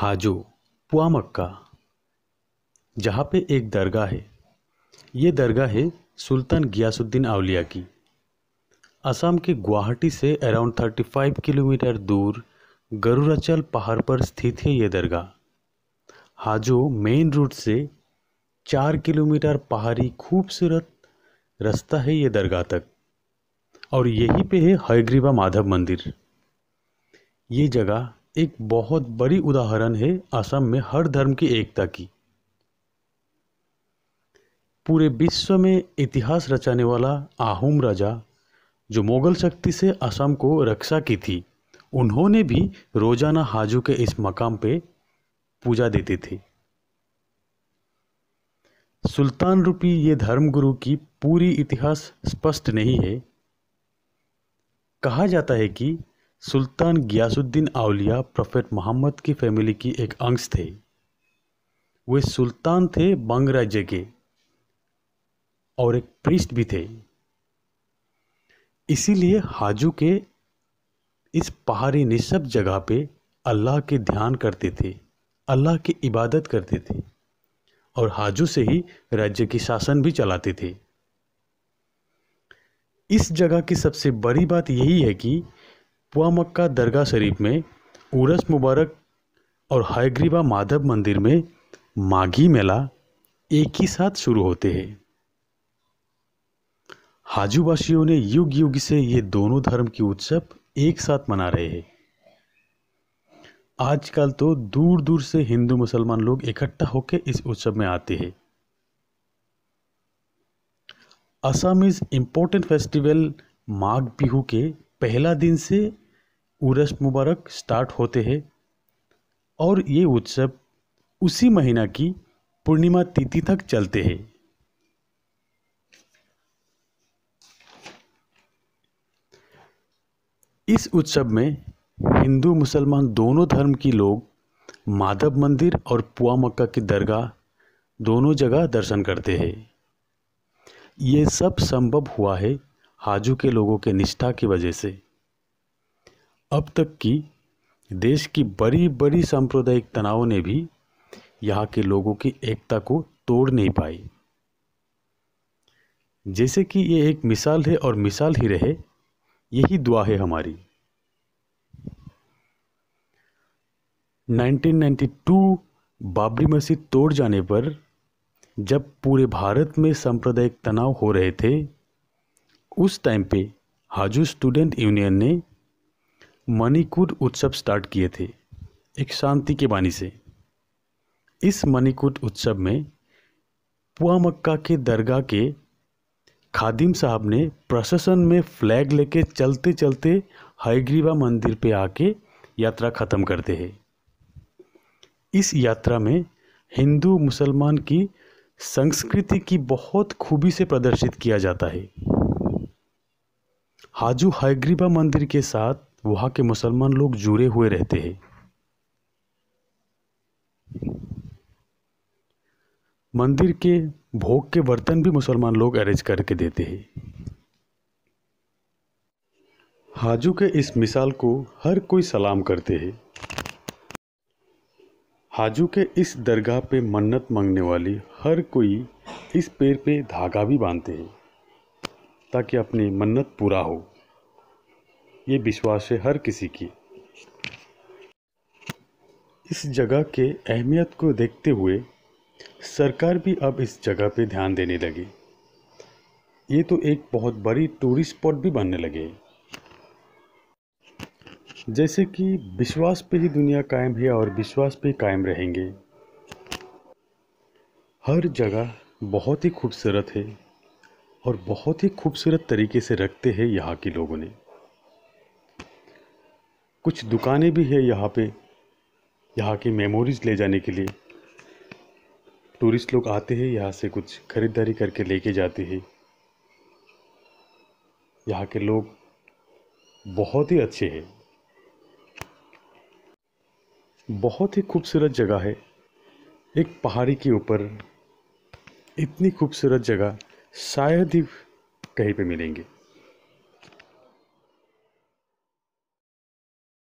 हाजो, पुआ मक्का, जहाँ पे एक दरगाह है। ये दरगाह है सुल्तान गियासुद्दीन अवलिया की। असम के गुवाहाटी से अराउंड 35 किलोमीटर दूर गरुराचल पहाड़ पर स्थित है ये दरगाह। हाजो मेन रूट से चार किलोमीटर पहाड़ी खूबसूरत रास्ता है ये दरगाह तक, और यहीं पे है हयग्रीवा माधव मंदिर। ये जगह एक बहुत बड़ी उदाहरण है असम में हर धर्म की एकता की। पूरे विश्व में इतिहास रचाने वाला आहुम राजा, जो मुगल शक्ति से असम को रक्षा की थी, उन्होंने भी रोज़ाना हाजू के इस मकाम पे पूजा देते थे। सुल्तान रूपी ये धर्मगुरु की पूरी इतिहास स्पष्ट नहीं है। कहा जाता है कि सुल्तान गियासुद्दीन अवलिया प्रोफेट मोहम्मद की फैमिली की एक अंश थे। वे सुल्तान थे बंग राज्य के और एक प्रिस्ट भी थे। इसीलिए हाजू के इस पहाड़ी निशब जगह पे अल्लाह के ध्यान करते थे, अल्लाह की इबादत करते थे और हाजू से ही राज्य की शासन भी चलाते थे। इस जगह की सबसे बड़ी बात यही है कि पुआ मक्का दरगाह शरीफ में उरस मुबारक और हयग्रीबा माधव मंदिर में माघी मेला एक ही साथ शुरू होते हैं। हाजूवासियों ने युग युग से ये दोनों धर्म की उत्सव एक साथ मना रहे हैं। आजकल तो दूर दूर से हिंदू मुसलमान लोग इकट्ठा होकर इस उत्सव में आते हैं। Assam is important festival Magh Bihu के पहला दिन से उरस मुबारक स्टार्ट होते हैं और ये उत्सव उसी महीना की पूर्णिमा तिथि तक चलते हैं। इस उत्सव में हिंदू मुसलमान दोनों धर्म की लोग माधव मंदिर और पुआ मक्का की दरगाह दोनों जगह दर्शन करते हैं। ये सब संभव हुआ है हाजू के लोगों के निष्ठा की वजह से। अब तक की देश की बड़ी बड़ी सांप्रदायिक तनावों ने भी यहाँ के लोगों की एकता को तोड़ नहीं पाई। जैसे कि ये एक मिसाल है और मिसाल ही रहे, यही दुआ है हमारी। 1992 बाबरी मस्जिद तोड़ जाने पर जब पूरे भारत में सांप्रदायिक तनाव हो रहे थे उस टाइम पे हाजू स्टूडेंट यूनियन ने मणिकूट उत्सव स्टार्ट किए थे, एक शांति के बानी से। इस मणिकूट उत्सव में पुआ मक्का के दरगाह के खादिम साहब ने प्रशासन में फ्लैग लेके चलते चलते हयग्रीवा मंदिर पे आके यात्रा ख़त्म करते हैं। इस यात्रा में हिंदू मुसलमान की संस्कृति की बहुत खूबी से प्रदर्शित किया जाता है। हाजू हयग्रीबा मंदिर के साथ वहाँ के मुसलमान लोग जुड़े हुए रहते हैं। मंदिर के भोग के बर्तन भी मुसलमान लोग अरेंज करके देते हैं। हाजू के इस मिसाल को हर कोई सलाम करते हैं। हाजू के इस दरगाह पे मन्नत मांगने वाली हर कोई इस पेड़ पे धागा भी बांधते हैं। ताकि अपनी मन्नत पूरा हो। ये विश्वास है हर किसी की। इस जगह के अहमियत को देखते हुए सरकार भी अब इस जगह पे ध्यान देने लगी। ये तो एक बहुत बड़ी टूरिस्ट स्पॉट भी बनने लगे। जैसे कि विश्वास पे ही दुनिया कायम है और विश्वास पे कायम रहेंगे। हर जगह बहुत ही खूबसूरत है। और बहुत ही खूबसूरत तरीके से रखते हैं यहाँ के लोगों ने। कुछ दुकानें भी है यहाँ पे, यहाँ की मेमोरीज ले जाने के लिए। टूरिस्ट लोग आते हैं, यहाँ से कुछ खरीदारी करके लेके जाते हैं। यहाँ के लोग बहुत ही अच्छे हैं। बहुत ही खूबसूरत जगह है। एक पहाड़ी के ऊपर इतनी खूबसूरत जगह शायद ही कहीं पे मिलेंगे।